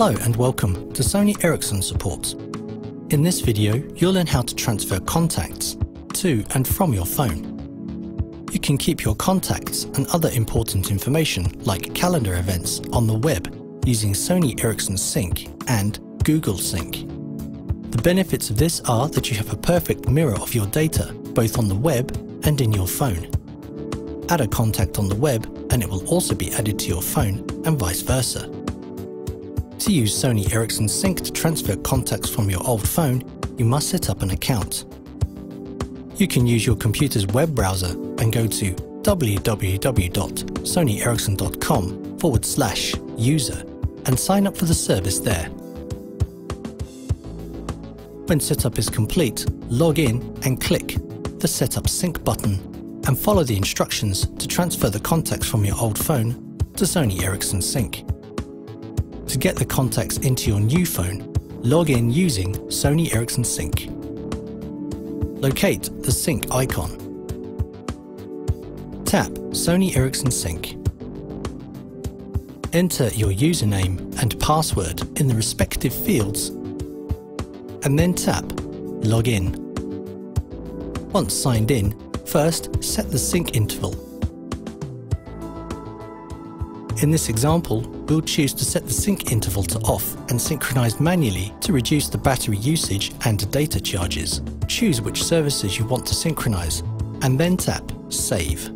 Hello and welcome to Sony Ericsson Support. In this video, you'll learn how to transfer contacts to and from your phone. You can keep your contacts and other important information like calendar events on the web using Sony Ericsson Sync and Google Sync. The benefits of this are that you have a perfect mirror of your data both on the web and in your phone. Add a contact on the web and it will also be added to your phone and vice versa. To use Sony Ericsson Sync to transfer contacts from your old phone, you must set up an account. You can use your computer's web browser and go to www.sonyericsson.com forward slash user and sign up for the service there. When setup is complete, log in and click the Setup Sync button and follow the instructions to transfer the contacts from your old phone to Sony Ericsson Sync. To get the contacts into your new phone, log in using Sony Ericsson Sync. Locate the Sync icon. Tap Sony Ericsson Sync. Enter your username and password in the respective fields and then tap Login. Once signed in, first set the sync interval. In this example, we'll choose to set the sync interval to off and synchronize manually to reduce the battery usage and data charges. Choose which services you want to synchronize and then tap Save.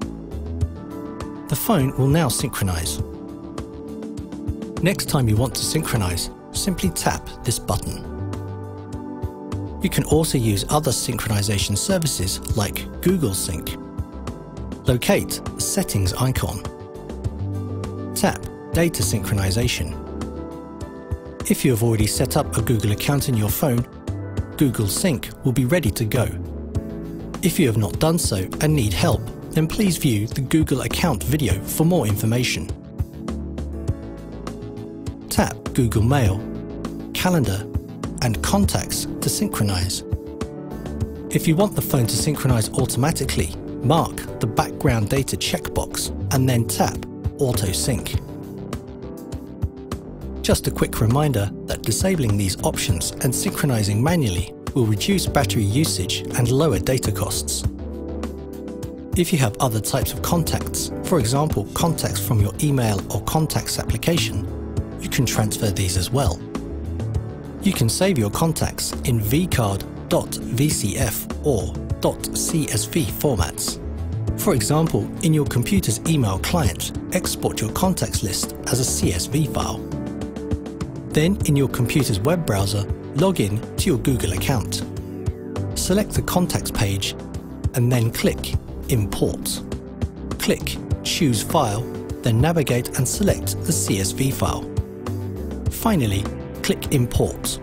The phone will now synchronize. Next time you want to synchronize, simply tap this button. You can also use other synchronization services like Google Sync. Locate the Settings icon. Tap Data Synchronization. If you have already set up a Google account in your phone, Google Sync will be ready to go. If you have not done so and need help, then please view the Google account video for more information. Tap Google Mail, Calendar and Contacts to synchronize. If you want the phone to synchronize automatically, mark the background data checkbox and then tap Auto Sync. Just a quick reminder that disabling these options and synchronizing manually will reduce battery usage and lower data costs. If you have other types of contacts, for example contacts from your email or contacts application, you can transfer these as well. You can save your contacts in vcard.vcf or .csv formats. For example, in your computer's email client, export your contacts list as a CSV file. Then, in your computer's web browser, log in to your Google account. Select the Contacts page and then click Import. Click Choose File, then navigate and select the CSV file. Finally, click Import.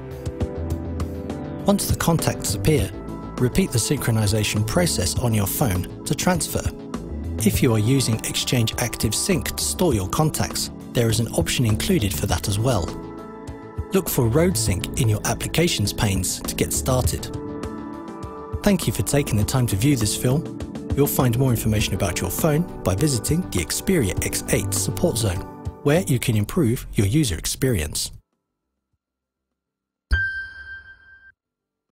Once the contacts appear, repeat the synchronization process on your phone to transfer. If you are using Exchange Active Sync to store your contacts, there is an option included for that as well. Look for Road Sync in your Applications panes to get started. Thank you for taking the time to view this film. You'll find more information about your phone by visiting the Xperia X8 Support Zone, where you can improve your user experience.